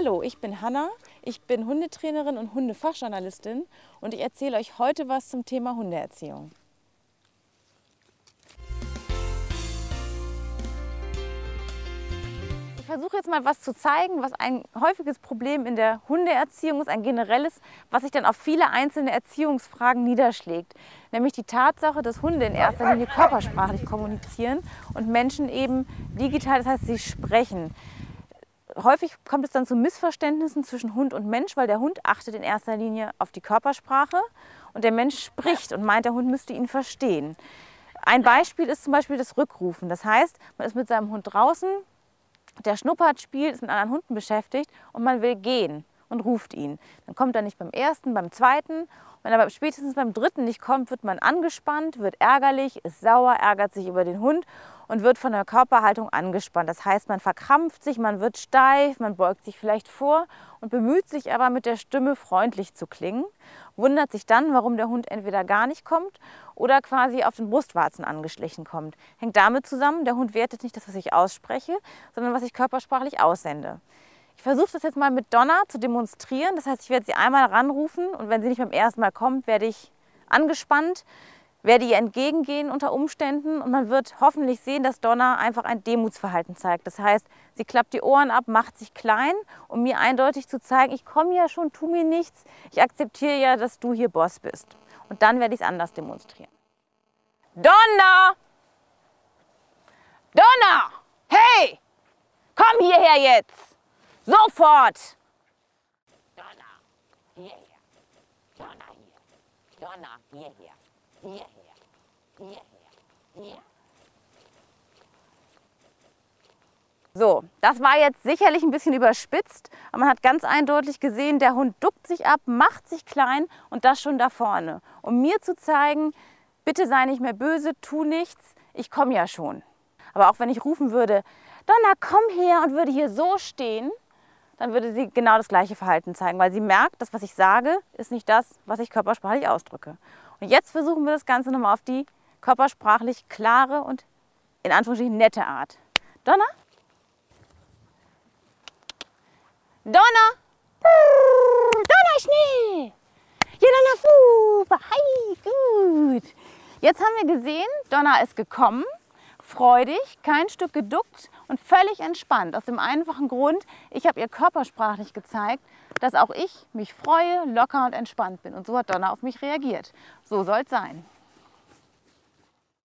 Hallo, ich bin Hanna, ich bin Hundetrainerin und Hundefachjournalistin und ich erzähle euch heute was zum Thema Hundeerziehung. Ich versuche jetzt mal was zu zeigen, was ein häufiges Problem in der Hundeerziehung ist, ein generelles, was sich dann auf viele einzelne Erziehungsfragen niederschlägt. Nämlich die Tatsache, dass Hunde in erster Linie körpersprachlich kommunizieren und Menschen eben digital, das heißt, sie sprechen häufig kommt es dann zu Missverständnissen zwischen Hund und Mensch, weil der Hund achtet in erster Linie auf die Körpersprache und der Mensch spricht und meint, der Hund müsste ihn verstehen. Ein Beispiel ist zum Beispiel das Rückrufen. Das heißt, man ist mit seinem Hund draußen, der schnuppert, spielt, ist mit anderen Hunden beschäftigt und man will gehen und ruft ihn. Dann kommt er nicht beim ersten, beim zweiten. Wenn er spätestens beim dritten nicht kommt, wird man angespannt, wird ärgerlich, ist sauer, ärgert sich über den Hund und wird von der Körperhaltung angespannt. Das heißt, man verkrampft sich, man wird steif, man beugt sich vielleicht vor und bemüht sich aber mit der Stimme freundlich zu klingen, wundert sich dann, warum der Hund entweder gar nicht kommt oder quasi auf den Brustwarzen angeschlichen kommt. Hängt damit zusammen, der Hund wertet nicht das, was ich ausspreche, sondern was ich körpersprachlich aussende. Ich versuche das jetzt mal mit Donna zu demonstrieren. Das heißt, ich werde sie einmal ranrufen und wenn sie nicht beim ersten Mal kommt, werde ich angespannt werde ihr entgegengehen unter Umständen und man wird hoffentlich sehen, dass Donna einfach ein Demutsverhalten zeigt. Das heißt, sie klappt die Ohren ab, macht sich klein, um mir eindeutig zu zeigen, ich komme ja schon, tu mir nichts, ich akzeptiere ja, dass du hier Boss bist. Und dann werde ich es anders demonstrieren. Donna! Donna! Hey! Komm hierher jetzt! Sofort! Donna, hierher. Donna hier. Donna, hierher. Hierher. Hierher. Hier. So, das war jetzt sicherlich ein bisschen überspitzt, aber man hat ganz eindeutig gesehen, der Hund duckt sich ab, macht sich klein und das schon da vorne. Um mir zu zeigen, bitte sei nicht mehr böse, tu nichts, ich komme ja schon. Aber auch wenn ich rufen würde, Donna, komm her und würde hier so stehen, dann würde sie genau das gleiche Verhalten zeigen, weil sie merkt, das, was ich sage, ist nicht das, was ich körpersprachlich ausdrücke. Und jetzt versuchen wir das Ganze nochmal auf die körpersprachlich klare und in Anführungsstrichen nette Art. Donna? Donna! Donna, Schnee! Ja, Donna, super! Hi, gut! Jetzt haben wir gesehen, Donna ist gekommen, freudig, kein Stück geduckt und völlig entspannt. Aus dem einfachen Grund, ich habe ihr körpersprachlich gezeigt, dass auch ich mich freue, locker und entspannt bin. Und so hat Donna auf mich reagiert. So soll es sein.